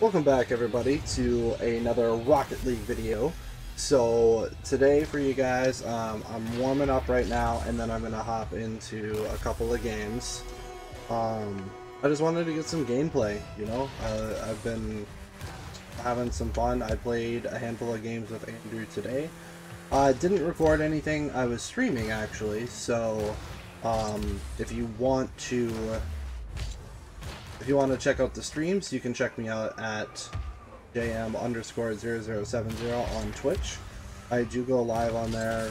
Welcome back everybody to another Rocket League video. So today for you guys, um, I'm warming up right now and then I'm going to hop into a couple of games. Um, I just wanted to get some gameplay, you know, uh, I've been having some fun. I played a handful of games with Andrew today. I uh, didn't record anything, I was streaming actually, so um, if you want to if you want to check out the streams, you can check me out at jm underscore 0070 on Twitch. I do go live on there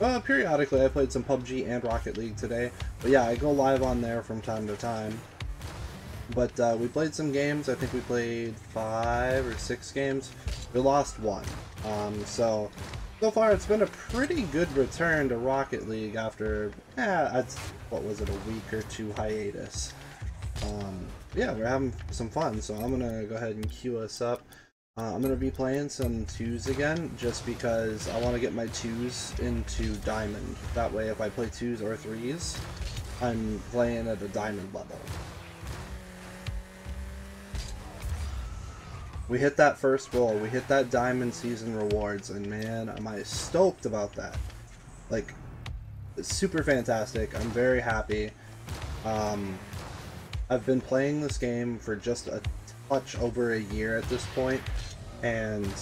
uh, periodically. I played some PUBG and Rocket League today. But yeah, I go live on there from time to time. But uh, we played some games. I think we played five or six games. We lost one. Um, so, so far it's been a pretty good return to Rocket League after, eh, what was it, a week or two hiatus. Um, yeah, we're having some fun, so I'm gonna go ahead and queue us up. Uh, I'm gonna be playing some twos again, just because I want to get my twos into diamond. That way, if I play twos or threes, I'm playing at a diamond level. We hit that first goal, we hit that diamond season rewards, and man, am I stoked about that. Like, super fantastic. I'm very happy. Um, I've been playing this game for just a touch over a year at this point, and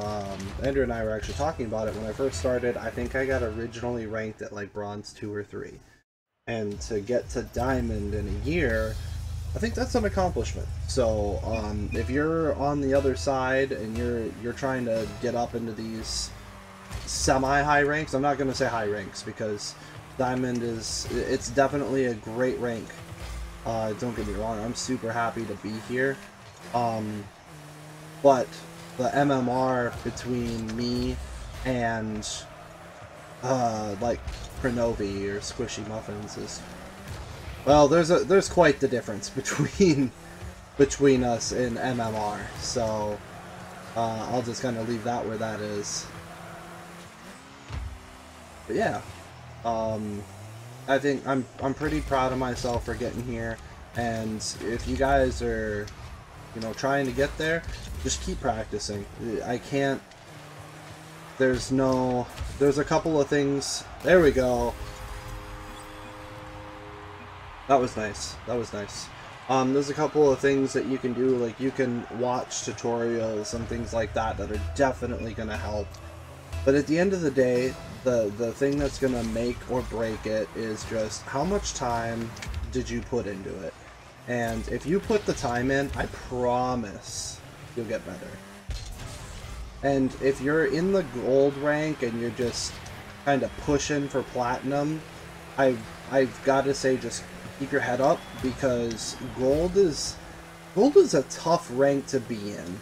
um, Andrew and I were actually talking about it when I first started. I think I got originally ranked at like bronze two or three, and to get to diamond in a year, I think that's an accomplishment. So um, if you're on the other side and you're you're trying to get up into these semi-high ranks, I'm not going to say high ranks because diamond is it's definitely a great rank uh, don't get me wrong, I'm super happy to be here. Um, but the MMR between me and uh, like Kronovi or SquishyMuffinz is well, there's a there's quite the difference between between us in MMR. So uh, I'll just kind of leave that where that is. But yeah, um, I think I'm I'm pretty proud of myself for getting here. And if you guys are, you know, trying to get there, just keep practicing. I can't. There's no. There's a couple of things. There we go. That was nice. That was nice. Um, there's a couple of things that you can do, like you can watch tutorials and things like that that are definitely going to help. But at the end of the day, the the thing that's gonna make or break it is just how much time did you put into it. And if you put the time in, I promise you'll get better. And if you're in the gold rank and you're just kind of pushing for platinum, I I've got to say just keep your head up because gold is gold is a tough rank to be in.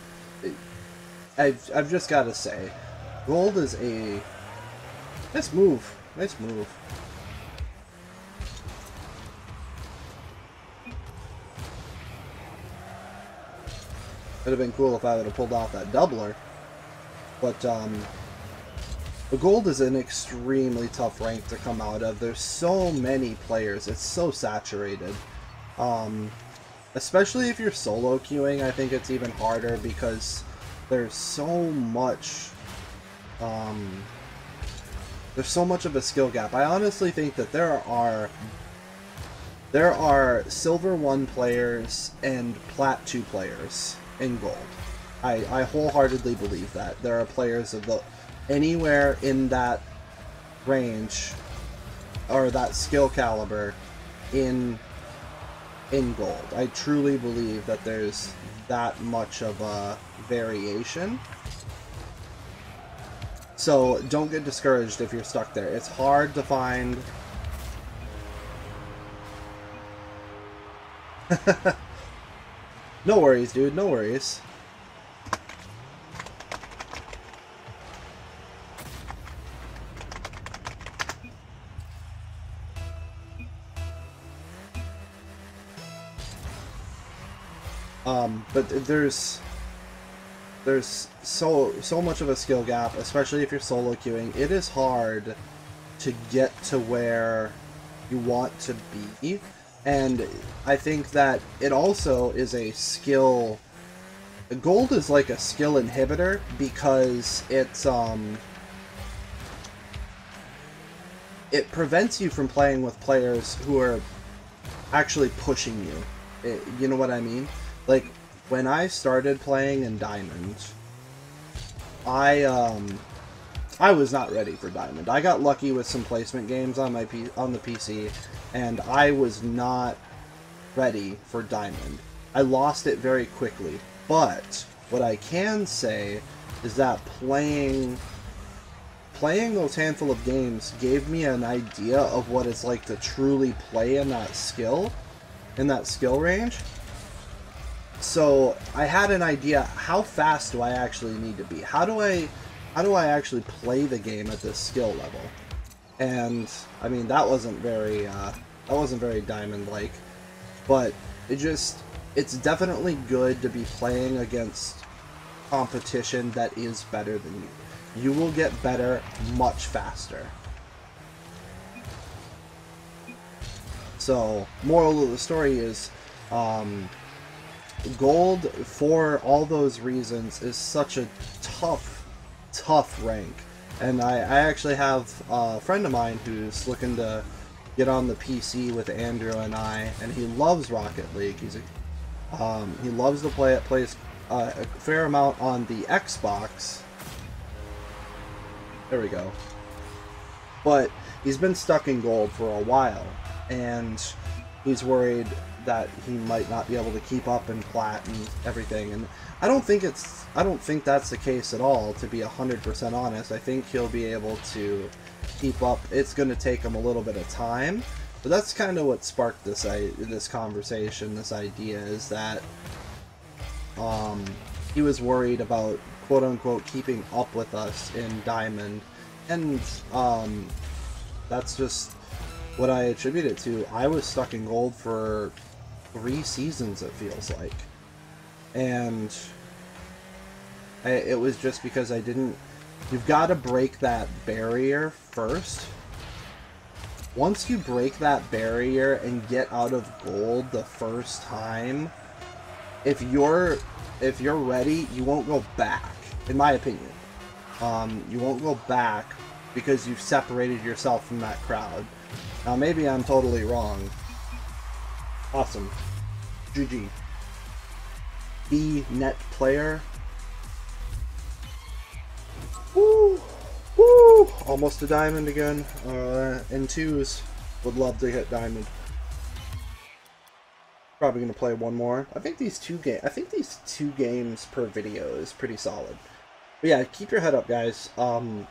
I've I've just got to say, gold is a Nice move. Nice move. Would have been cool if I would have pulled off that doubler. But, um, the gold is an extremely tough rank to come out of. There's so many players. It's so saturated. Um, especially if you're solo queuing, I think it's even harder because there's so much um, there's so much of a skill gap. I honestly think that there are there are silver 1 players and plat 2 players in gold. I, I wholeheartedly believe that. There are players of the anywhere in that range or that skill caliber in in gold. I truly believe that there's that much of a variation. So don't get discouraged if you're stuck there. It's hard to find... no worries, dude. No worries. Um, but there's there's so so much of a skill gap, especially if you're solo queuing. It is hard to get to where you want to be, and I think that it also is a skill gold is like a skill inhibitor because it's um it prevents you from playing with players who are actually pushing you. It, you know what I mean? Like when I started playing in Diamond, I um I was not ready for Diamond. I got lucky with some placement games on my P on the PC, and I was not ready for Diamond. I lost it very quickly. But what I can say is that playing playing those handful of games gave me an idea of what it's like to truly play in that skill, in that skill range. So I had an idea, how fast do I actually need to be? How do I, how do I actually play the game at this skill level? And, I mean, that wasn't very, uh, that wasn't very diamond-like, but it just, it's definitely good to be playing against competition that is better than you you will get better much faster. So, moral of the story is, um, gold, for all those reasons, is such a tough, tough rank. And I, I actually have a friend of mine who's looking to get on the PC with Andrew and I, and he loves Rocket League. He's a, um, he loves to play it, plays uh, a fair amount on the Xbox, there we go. But he's been stuck in gold for a while, and he's worried that he might not be able to keep up in plat and everything. And I don't think it's I don't think that's the case at all. To be hundred percent honest, I think he'll be able to keep up. It's going to take him a little bit of time, but that's kind of what sparked this I, this conversation. This idea is that um, he was worried about quote unquote keeping up with us in Diamond. And um, that's just what I attribute it to. I was stuck in gold for three seasons, it feels like. And I, it was just because I didn't. You've got to break that barrier first. Once you break that barrier and get out of gold the first time, if you're if you're ready, you won't go back, in my opinion. Um, you won't go back because you've separated yourself from that crowd. Now, maybe I'm totally wrong. Awesome. GG. B net player. Woo! Woo! Almost a diamond again. Uh, and twos. Would love to hit diamond. Probably gonna play one more. I think these two game I think these two games per video is pretty solid. But yeah, keep your head up, guys. Um,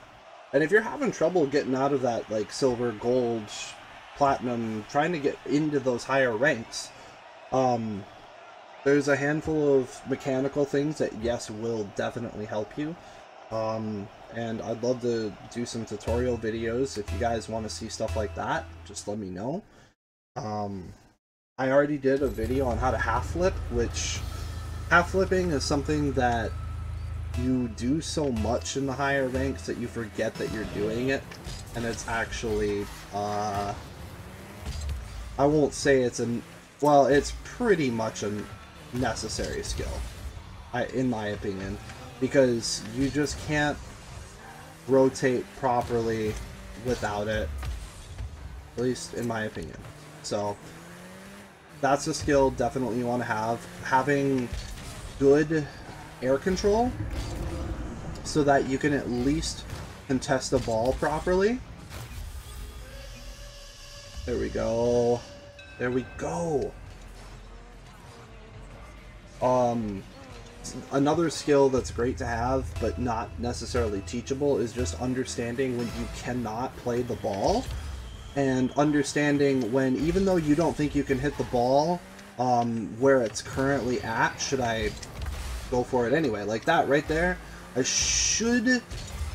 and if you're having trouble getting out of that like silver, gold, platinum, trying to get into those higher ranks, um, there's a handful of mechanical things that yes will definitely help you. Um, and I'd love to do some tutorial videos if you guys want to see stuff like that. Just let me know. Um, I already did a video on how to half flip, which half flipping is something that you do so much in the higher ranks that you forget that you're doing it, and it's actually, uh, I won't say it's a, well, it's pretty much a necessary skill, I, in my opinion, because you just can't rotate properly without it, at least in my opinion. So, that's a skill definitely you want to have. Having good air control so that you can at least contest the ball properly. There we go. There we go. Um, another skill that's great to have, but not necessarily teachable, is just understanding when you cannot play the ball and understanding when, even though you don't think you can hit the ball um, where it's currently at, should I go for it anyway? Like that right there, I should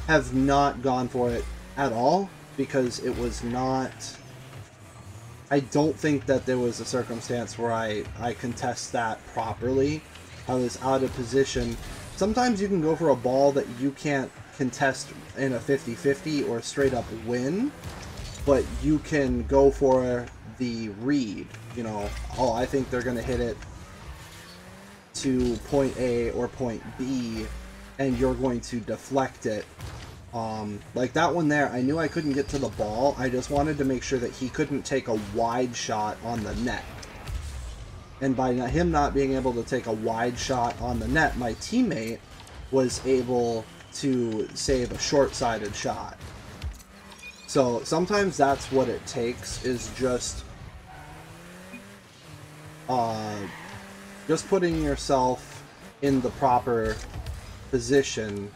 have not gone for it at all because it was not... I don't think that there was a circumstance where I, I contest that properly. I was out of position. Sometimes you can go for a ball that you can't contest in a 50-50 or straight up win but you can go for the read. You know, oh, I think they're going to hit it to point A or point B, and you're going to deflect it. Um, like that one there, I knew I couldn't get to the ball. I just wanted to make sure that he couldn't take a wide shot on the net. And by him not being able to take a wide shot on the net, my teammate was able to save a short-sided shot. So sometimes that's what it takes is just uh, just putting yourself in the proper position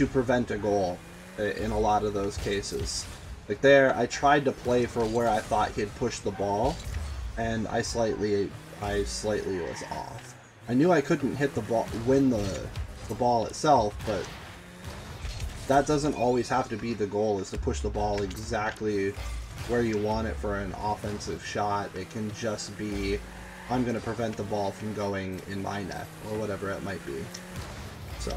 to prevent a goal in a lot of those cases. Like there, I tried to play for where I thought he'd push the ball, and I slightly, I slightly was off. I knew I couldn't hit the ball, win the, the ball itself, but that doesn't always have to be the goal, is to push the ball exactly where you want it for an offensive shot. It can just be, I'm going to prevent the ball from going in my net, or whatever it might be. So,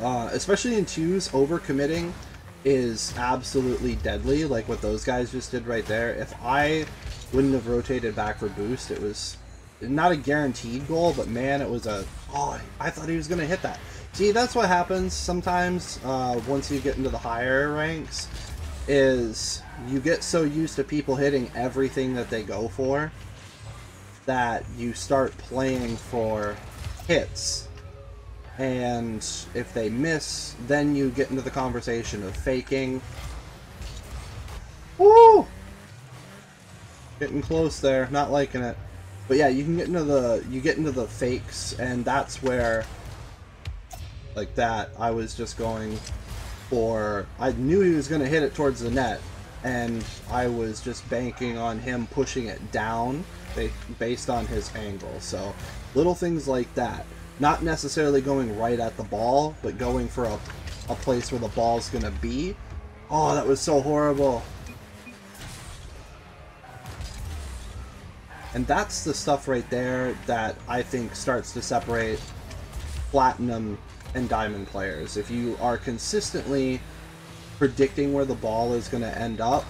uh, especially in twos, overcommitting is absolutely deadly, like what those guys just did right there. If I wouldn't have rotated back for boost, it was not a guaranteed goal, but man, it was a, oh, I thought he was going to hit that. See, that's what happens sometimes uh, once you get into the higher ranks, is you get so used to people hitting everything that they go for that you start playing for hits. And if they miss, then you get into the conversation of faking. Woo! Getting close there, not liking it. But yeah, you can get into the you get into the fakes, and that's where like that I was just going for I knew he was gonna hit it towards the net, and I was just banking on him pushing it down based on his angle. So little things like that. Not necessarily going right at the ball, but going for a, a place where the ball's going to be. Oh, that was so horrible. And that's the stuff right there that I think starts to separate platinum and diamond players. If you are consistently predicting where the ball is going to end up,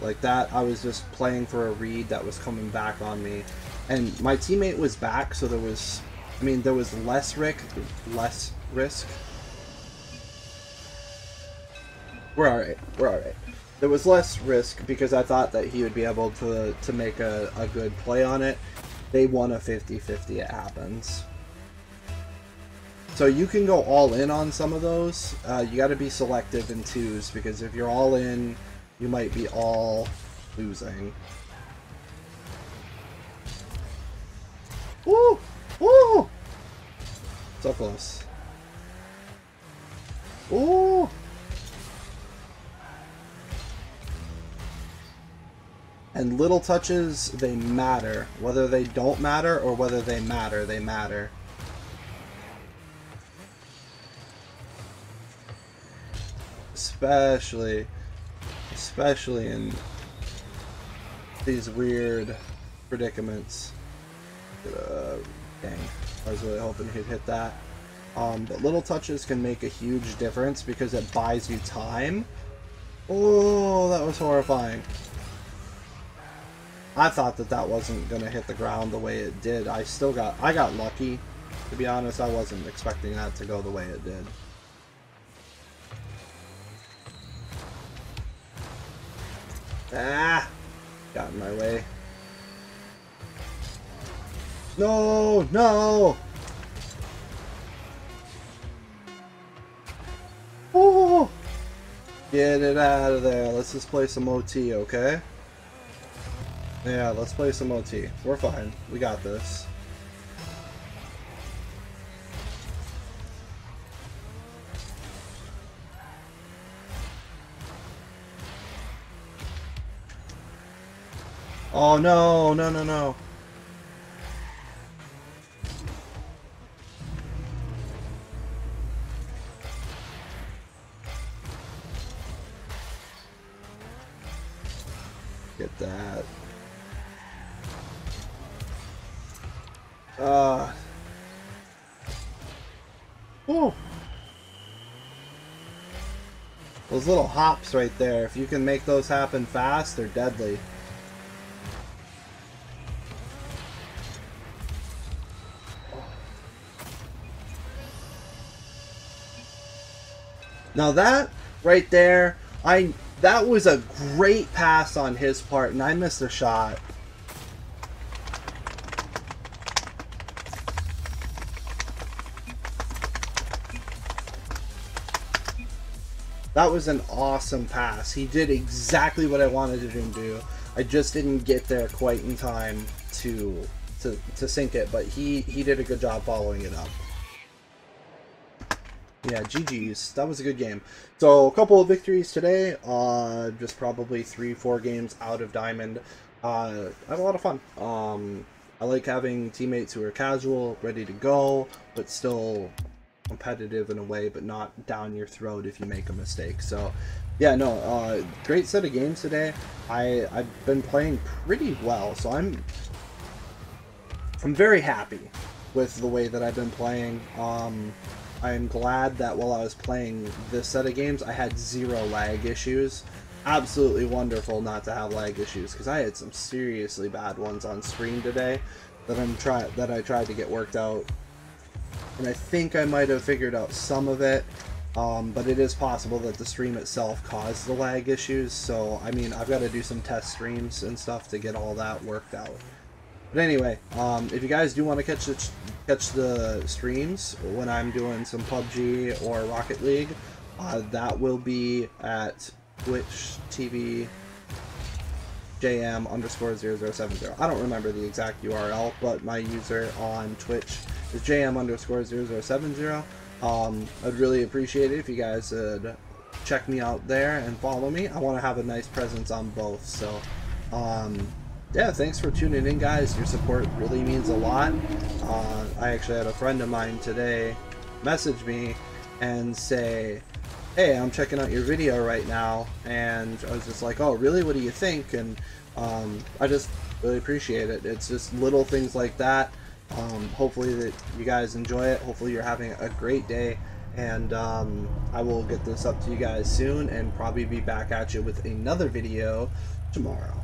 like that, I was just playing for a read that was coming back on me. And my teammate was back, so there was, I mean, there was less risk, less risk. We're alright, we're alright. There was less risk because I thought that he would be able to, to make a, a good play on it. They won a 50-50, it happens. So you can go all in on some of those. Uh, you got to be selective in twos because if you're all in, you might be all losing. So close. Ooh! And little touches, they matter. Whether they don't matter or whether they matter, they matter. Especially, especially in these weird predicaments. Uh, dang, I was really hoping he'd hit that. Um, but little touches can make a huge difference because it buys you time. Oh, that was horrifying. I thought that that wasn't going to hit the ground the way it did. I still got, I got lucky. To be honest, I wasn't expecting that to go the way it did. Ah! Got in my way. No! No! Oh! Get it out of there. Let's just play some OT, okay? Yeah, let's play some OT. We're fine. We got this. Oh no, no, no, no. Those little hops right there, if you can make those happen fast, they're deadly. Now that right there, I that was a great pass on his part, and I missed a shot. That was an awesome pass. He did exactly what I wanted him to do. I just didn't get there quite in time to to, to sink it, but he, he did a good job following it up. Yeah, GG's. That was a good game. So, a couple of victories today. Uh, just probably three, four games out of Diamond. Uh, I had a lot of fun. Um, I like having teammates who are casual, ready to go, but still competitive in a way, but not down your throat if you make a mistake. So, yeah, no, uh, great set of games today. I I've been playing pretty well, so I'm I'm very happy with the way that I've been playing. Um, I'm glad that while I was playing this set of games, I had zero lag issues. Absolutely wonderful not to have lag issues because I had some seriously bad ones on screen today that I'm try that I tried to get worked out, and I think I might have figured out some of it. Um, but it is possible that the stream itself caused the lag issues. So I mean, I've got to do some test streams and stuff to get all that worked out. But anyway, um, if you guys do want to catch the catch the streams when I'm doing some PUBG or Rocket League, uh, that will be at Twitch TV JM underscore 0070. I don't remember the exact URL, but my user on Twitch is JM underscore 0070. Um, I'd really appreciate it if you guys would check me out there and follow me. I want to have a nice presence on both, so um, yeah, thanks for tuning in, guys. Your support really means a lot. Uh, I actually had a friend of mine today message me and say, hey, I'm checking out your video right now. And I was just like, oh, really? What do you think? And um, I just really appreciate it. It's just little things like that. Um, hopefully that you guys enjoy it. Hopefully you're having a great day. And um, I will get this up to you guys soon and probably be back at you with another video tomorrow.